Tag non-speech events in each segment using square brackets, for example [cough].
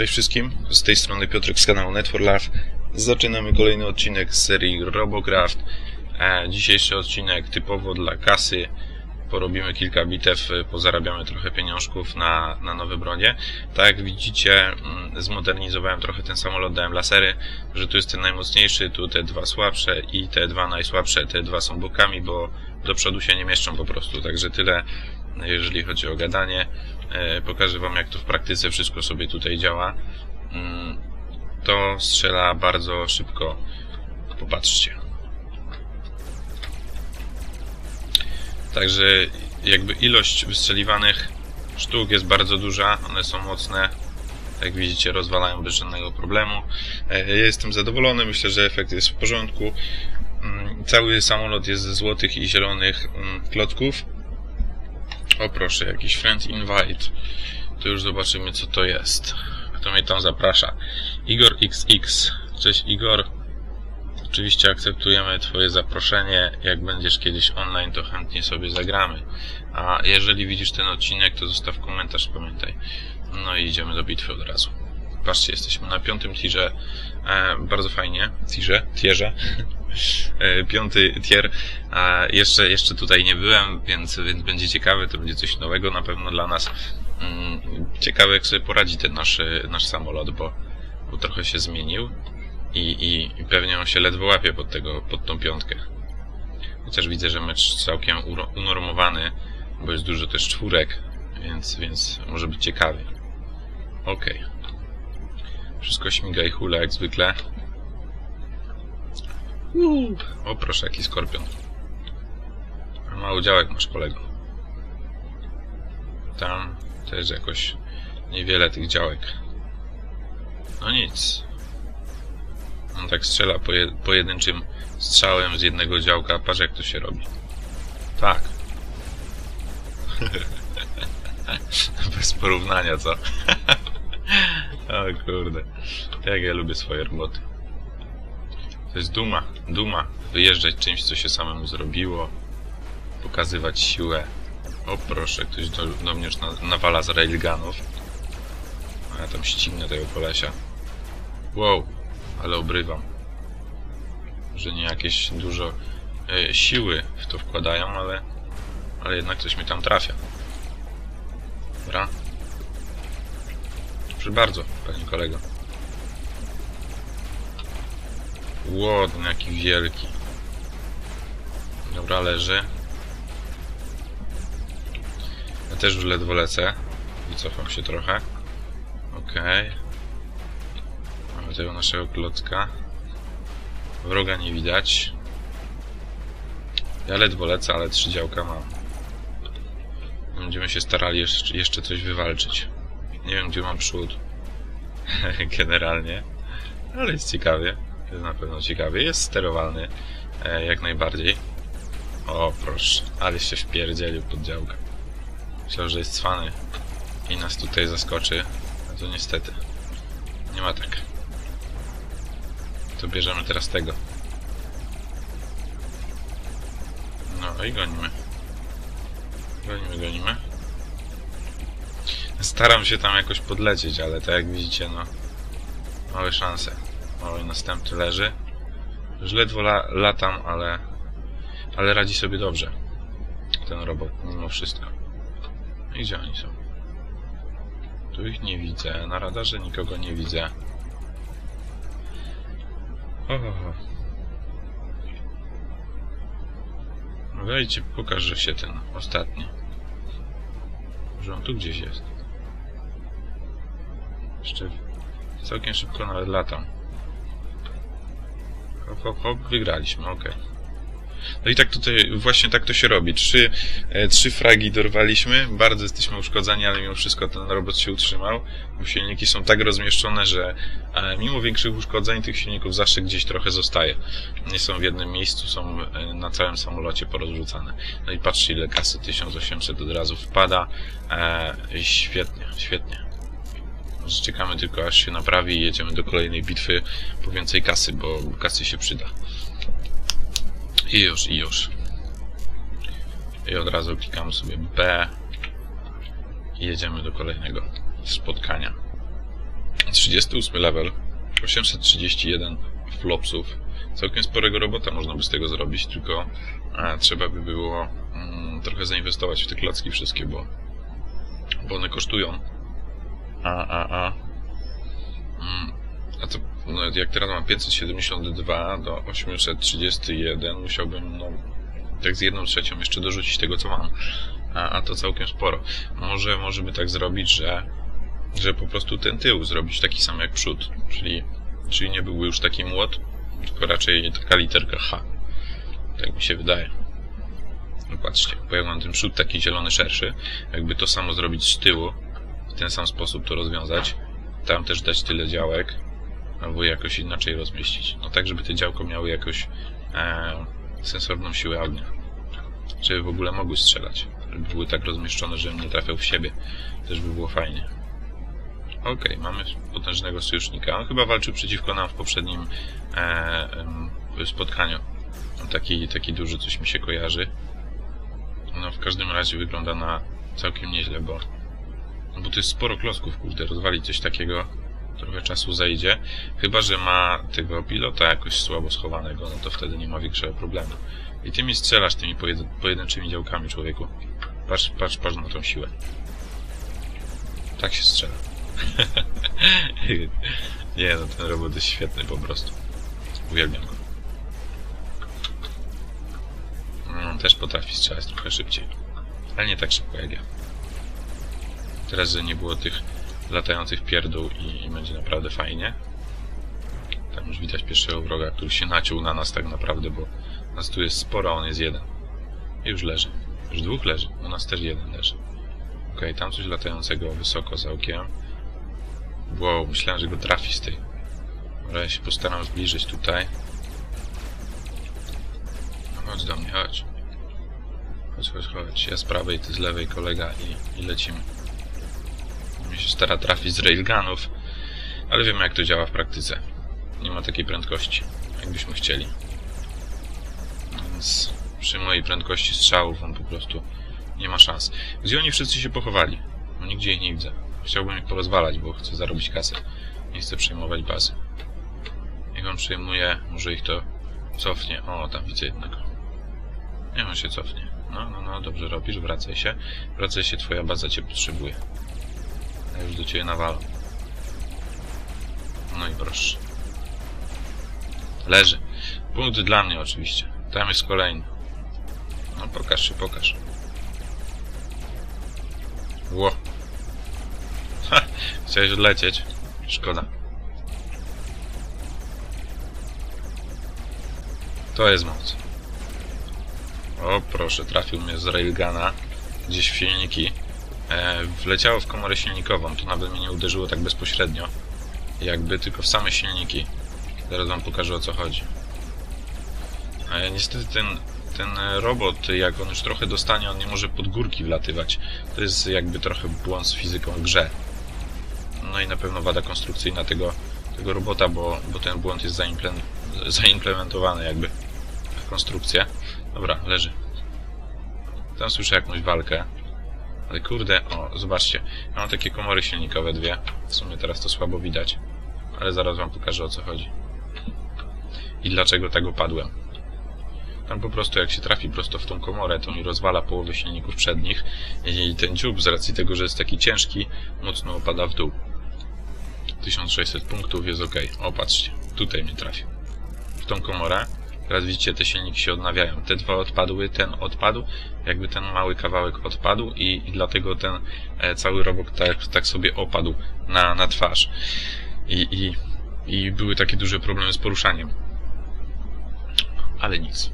Cześć wszystkim, z tej strony Piotrek z kanału Net for Love. Zaczynamy kolejny odcinek z serii Robocraft. E, dzisiejszy odcinek typowo dla kasy. Porobimy kilka bitew, e, pozarabiamy trochę pieniążków na, na nowe bronie. Tak jak widzicie, mm, zmodernizowałem trochę ten samolot, dałem lasery, że tu jest ten najmocniejszy, tu te dwa słabsze i te dwa najsłabsze. Te dwa są bokami, bo do przodu się nie mieszczą po prostu. Także tyle, jeżeli chodzi o gadanie. E, pokażę Wam, jak to w praktyce wszystko sobie tutaj działa. Mm, To strzela bardzo szybko. Popatrzcie. Także jakby ilość wystrzeliwanych sztuk jest bardzo duża, one są mocne. Jak widzicie, rozwalają bez żadnego problemu. E, jestem zadowolony, myślę, że efekt jest w porządku. Mm, Cały samolot jest ze złotych i zielonych mm, klocków. O proszę, jakiś friend invite. To już zobaczymy co to jest. Kto mnie tam zaprasza? Igor XX. Cześć Igor. Oczywiście akceptujemy Twoje zaproszenie. Jak będziesz kiedyś online, to chętnie sobie zagramy. A jeżeli widzisz ten odcinek, to zostaw komentarz, pamiętaj. No i idziemy do bitwy od razu. Patrzcie, jesteśmy na piątym tierze. E, bardzo fajnie. Tierze? Tierze. E, piąty tier. A jeszcze, jeszcze tutaj nie byłem, więc, więc będzie ciekawe, to będzie coś nowego na pewno dla nas. Mm, Ciekawe jak sobie poradzi ten nasz, nasz samolot, bo, bo trochę się zmienił i, i, pewnie on się ledwo łapie pod, tego, pod tą piątkę. Chociaż widzę, że mecz całkiem unormowany, bo jest dużo też czwórek, więc, więc może być ciekawy. Okej. Wszystko śmiga i hula jak zwykle. Uuu. O proszę, jaki skorpion. Mały działek masz kolego. Tam też jakoś niewiele tych działek. No nic. On tak strzela poje, pojedynczym strzałem z jednego działka. Patrz jak to się robi. Tak. [laughs] Bez porównania, co? [laughs] o kurde. Jak ja lubię swoje roboty. To jest duma, duma. Wyjeżdżać czymś, co się samemu zrobiło. Pokazywać siłę. O proszę, ktoś do, do mnie już na, nawala z railgunów. A ja tam ścignę tego kolesia. Wow, ale obrywam. Że nie jakieś dużo e, siły w to wkładają, ale, ale jednak coś mi tam trafia. Dobra. Proszę bardzo, panie kolego. Łodny, jaki wielki. Dobra, leży. Ja też już ledwo lecę. Wycofam się trochę. Okej. Mamy tego naszego klocka. Wroga nie widać. Ja ledwo lecę, ale trzy działka mam. Będziemy się starali jeszcze coś wywalczyć. Nie wiem, gdzie mam przód. [laughs] Generalnie. Ale jest ciekawie. Na pewno ciekawie. Jest sterowalny. E, jak najbardziej. O, proszę. Ale się wpierdzielił pod działkę. Myślał, że jest cwany i nas tutaj zaskoczy. A to niestety. Nie ma tak. To bierzemy teraz tego. No i gonimy. Gonimy, gonimy. Staram się tam jakoś podlecieć, ale tak jak widzicie, no... Małe szanse. Mały następny leży. Już ledwo la latam, ale... Ale radzi sobie dobrze. Ten robot, mimo wszystko. No I gdzie oni są? Tu ich nie widzę. Na radarze nikogo nie widzę. Ho, ho, ho. No Wejdźcie, pokaż, że się ten ostatni. Że on tu gdzieś jest. Jeszcze całkiem szybko nawet latam. Hop, hop, hop, wygraliśmy, okej. No i tak tutaj, właśnie tak to się robi. Trzy, e, trzy fragi dorwaliśmy, bardzo jesteśmy uszkodzeni, ale mimo wszystko ten robot się utrzymał, bo silniki są tak rozmieszczone, że e, mimo większych uszkodzeń tych silników zawsze gdzieś trochę zostaje. Nie są w jednym miejscu, są e, na całym samolocie porozrzucane. No i patrzcie ile kasy, 1800 od razu wpada. E, świetnie, świetnie. Czekamy tylko aż się naprawi i jedziemy do kolejnej bitwy po więcej kasy, bo kasy się przyda. I już, i już. I od razu klikamy sobie B i jedziemy do kolejnego spotkania. 38 level. 831 flopsów. Całkiem sporego robota można by z tego zrobić, tylko a, trzeba by było mm, trochę zainwestować w te klocki wszystkie, bo, bo one kosztują. A, a, a. Mm, a to, no, jak teraz mam 572 do 831, musiałbym, no, tak z jedną trzecią jeszcze dorzucić tego, co mam. A, a to całkiem sporo. Może, może by tak zrobić, że, że po prostu ten tył zrobić taki sam jak przód, czyli, czyli nie byłby już taki młot, tylko raczej taka literka H. Tak mi się wydaje. No patrzcie, bo jak mam ten przód taki zielony szerszy, jakby to samo zrobić z tyłu, ten sam sposób to rozwiązać, tam też dać tyle działek, albo jakoś inaczej rozmieścić. No tak, żeby te działko miały jakoś e, sensowną siłę ognia. Żeby w ogóle mogły strzelać. Żeby były tak rozmieszczone, żebym nie trafiał w siebie. Też by było fajnie. Okej, okay, mamy potężnego sojusznika. On chyba walczył przeciwko nam w poprzednim e, spotkaniu. Taki, taki duży coś mi się kojarzy. No w każdym razie wygląda na całkiem nieźle, bo, bo to jest sporo klocków, kurde, rozwalić coś takiego trochę czasu zajdzie. Chyba, że ma tego pilota jakoś słabo schowanego, no to wtedy nie ma większego problemu. I ty mi strzelasz tymi pojed pojedynczymi działkami, człowieku. Patrz, patrz, patrz na tą siłę. Tak się strzela. [laughs] nie no, ten robot jest świetny po prostu. Uwielbiam go. No, też potrafi strzelać trochę szybciej. Ale nie tak szybko jak ja. Teraz, że nie było tych latających pierdół i, i będzie naprawdę fajnie. Tam już widać pierwszego wroga, który się naciął na nas tak naprawdę, bo nas tu jest sporo, on jest jeden. I już leży. Już dwóch leży. U nas też jeden leży. Okay, tam coś latającego wysoko za okiem. Wow, myślałem, że go trafi z tej. Ale ja się postaram zbliżyć tutaj. No chodź do mnie, chodź. Chodź, chodź, chodź. Ja z prawej, ty z lewej, kolega i, i lecimy. Mi się stara trafić z railgunów, ale wiemy jak to działa w praktyce. Nie ma takiej prędkości, jakbyśmy chcieli. Więc przy mojej prędkości strzałów on po prostu nie ma szans. Gdzie oni wszyscy się pochowali? No nigdzie ich nie widzę. Chciałbym ich porozwalać, bo chcę zarobić kasę. Nie chcę przejmować bazy. Niech on przejmuje, może ich to cofnie. O, tam widzę jednego. Niech on się cofnie. No, no, no, dobrze robisz, wracaj się. Wracaj się, twoja baza cię potrzebuje. Już do ciebie nawalam. No i proszę. Leży. Punkt dla mnie oczywiście. Tam jest kolejny. No pokaż się, pokaż. Ło. Ha, chciałeś odlecieć. Szkoda. To jest moc. O proszę, trafił mnie z railgana gdzieś w silniki. E, wleciało w komorę silnikową. To nawet mnie nie uderzyło tak bezpośrednio. Jakby tylko w same silniki. Zaraz wam pokażę o co chodzi. E, niestety ten, ten robot, jak on już trochę dostanie, on nie może pod górki wlatywać. To jest jakby trochę błąd z fizyką w grze. No i na pewno wada konstrukcyjna tego, tego robota, bo, bo ten błąd jest zaimplementowany jakby w konstrukcję. Dobra, leży. Tam słyszę jakąś walkę. Ale kurde, o, zobaczcie. Mam takie komory silnikowe dwie. W sumie teraz to słabo widać. Ale zaraz wam pokażę o co chodzi. I dlaczego tak opadłem. Tam po prostu jak się trafi prosto w tą komorę, to mi rozwala połowę silników przednich i ten dziób z racji tego, że jest taki ciężki, mocno opada w dół. 1600 punktów jest ok. O, patrzcie, tutaj mnie trafił. W tą komorę Teraz widzicie, te silniki się odnawiają. Te dwa odpadły, ten odpadł, jakby ten mały kawałek odpadł i, i dlatego ten e, cały robot tak, tak sobie opadł na, na twarz. I, i, I były takie duże problemy z poruszaniem. Ale nic.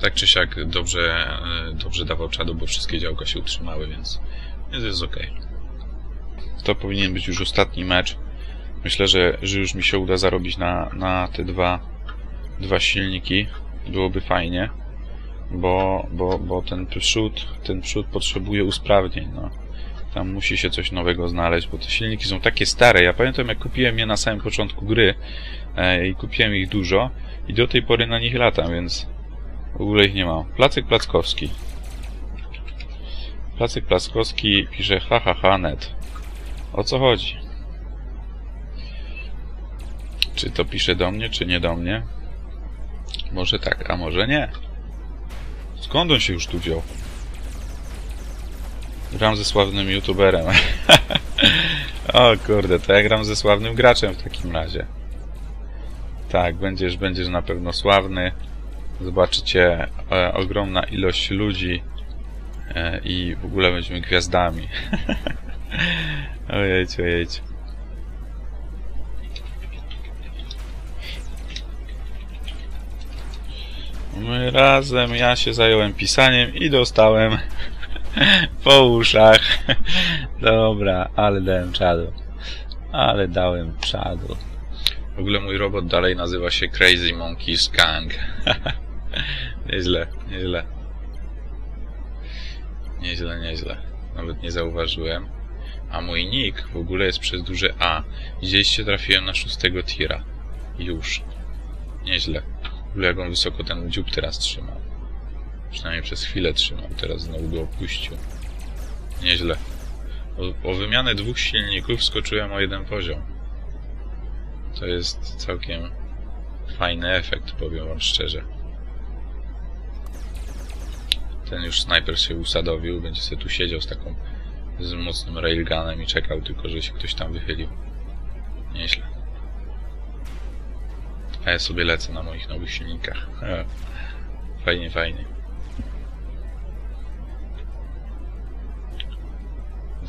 Tak czy siak dobrze, e, dobrze dawał czadu, bo wszystkie działka się utrzymały, więc, więc jest ok. To powinien być już ostatni mecz. Myślę, że, że już mi się uda zarobić na, na te dwa dwa silniki, byłoby fajnie, bo, bo, bo ten przód, ten przód potrzebuje usprawnień, no. Tam musi się coś nowego znaleźć, bo te silniki są takie stare. Ja pamiętam, jak kupiłem je na samym początku gry e, i kupiłem ich dużo i do tej pory na nich latam, więc w ogóle ich nie mam. Placek Plackowski. Placek Plackowski pisze hahaha net. O co chodzi? Czy to pisze do mnie, czy nie do mnie? Może tak, a może nie. Skąd on się już tu wziął? Gram ze sławnym youtuberem. [laughs] o kurde, to ja gram ze sławnym graczem w takim razie. Tak, będziesz, będziesz na pewno sławny. Zobaczycie e, ogromna ilość ludzi e, i w ogóle będziemy gwiazdami. [laughs] ojejcie, ojejcie. My razem, ja się zająłem pisaniem i dostałem [laughs] po uszach. [laughs] Dobra, ale dałem czadu. Ale dałem czadu. W ogóle mój robot dalej nazywa się Crazy Monkeys Gang. [laughs] nieźle, nieźle. Nieźle, nieźle. Nawet nie zauważyłem. A mój nick w ogóle jest przez duże A. Widzieliście, trafiłem na szóstego tira. Już. Nieźle. On wysoko ten dziób teraz trzymał. Przynajmniej przez chwilę trzymał, teraz znowu go opuścił. Nieźle. O, o wymianę dwóch silników skoczyłem o jeden poziom. To jest całkiem fajny efekt, powiem wam szczerze. Ten już snajper się usadowił, będzie sobie tu siedział z taką z mocnym railgunem i czekał tylko, że się ktoś tam wychylił. Nieźle. A ja sobie lecę na moich nowych silnikach. Fajnie, fajnie.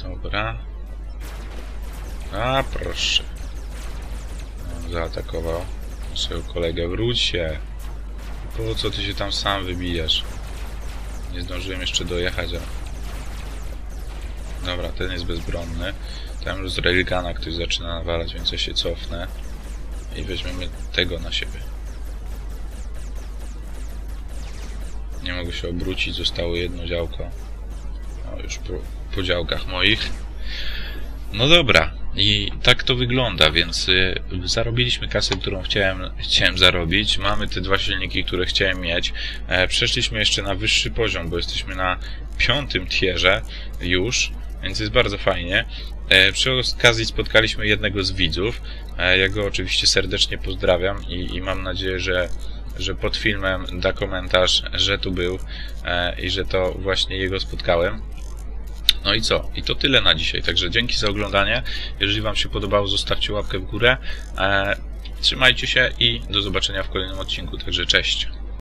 Dobra. A proszę. Zaatakował naszego kolegę. Wróć się. Po co ty się tam sam wybijasz? Nie zdążyłem jeszcze dojechać. Dobra, ten jest bezbronny. Tam już z railguna ktoś zaczyna nawalać, więc ja się cofnę. I weźmiemy tego na siebie. Nie mogę się obrócić, zostało jedno działko. No już po, po działkach moich. No dobra, i tak to wygląda, więc y, zarobiliśmy kasę, którą chciałem, chciałem zarobić. Mamy te dwa silniki, które chciałem mieć. E, przeszliśmy jeszcze na wyższy poziom, bo jesteśmy na piątym tierze już, więc jest bardzo fajnie. E, przy okazji spotkaliśmy jednego z widzów. E, ja go oczywiście serdecznie pozdrawiam i, i mam nadzieję, że że pod filmem da komentarz, że tu był e, i że to właśnie jego spotkałem. No i co? I to tyle na dzisiaj. Także dzięki za oglądanie. Jeżeli Wam się podobało, zostawcie łapkę w górę. Trzymajcie się i do zobaczenia w kolejnym odcinku. Także cześć.